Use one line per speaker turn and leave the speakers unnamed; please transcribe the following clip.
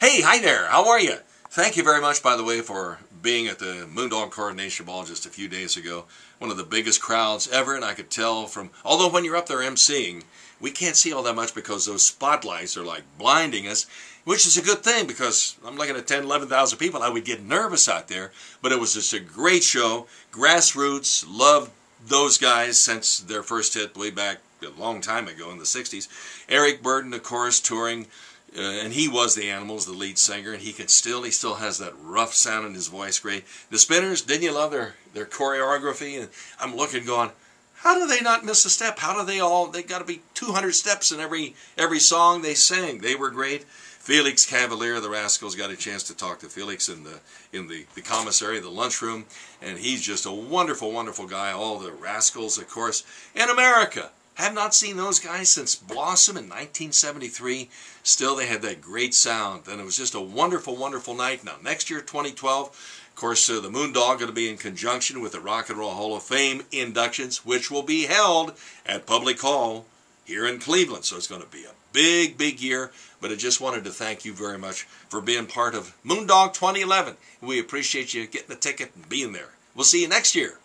Hey, hi there. How are you? Thank you very much, by the way, for being at the Moondog Coronation Ball just a few days ago. One of the biggest crowds ever, and I could tell from, although when you're up there emceeing, we can't see all that much because those spotlights are like blinding us, which is a good thing because I'm looking at 10, 11,000 people. I would get nervous out there, but it was just a great show. Grassroots, loved those guys since their first hit way back a long time ago in the 60s. Eric Burdon, of course, touring uh, and he was the Animals, the lead singer, and he could still, he still has that rough sound in his voice, great. The Spinners, didn't you love their, their choreography? And I'm looking going, how do they not miss a step? How do they all, they got to be 200 steps in every, every song they sang. They were great. Felix Cavaliere, the Rascals, got a chance to talk to Felix in the in the, the commissary, the lunchroom, and he's just a wonderful, wonderful guy. All the Rascals, of course, in America. Have not seen those guys since Blossom in 1973. Still, they had that great sound, and it was just a wonderful, wonderful night. Now, next year, 2012, of course, uh, the Moondog going to be in conjunction with the Rock and Roll Hall of Fame inductions, which will be held at Public Hall here in Cleveland. So it's going to be a big, big year. But I just wanted to thank you very much for being part of Moondog 2011. We appreciate you getting the ticket and being there. We'll see you next year.